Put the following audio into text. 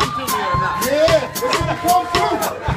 come to me or not. Yeah, it's gonna come through.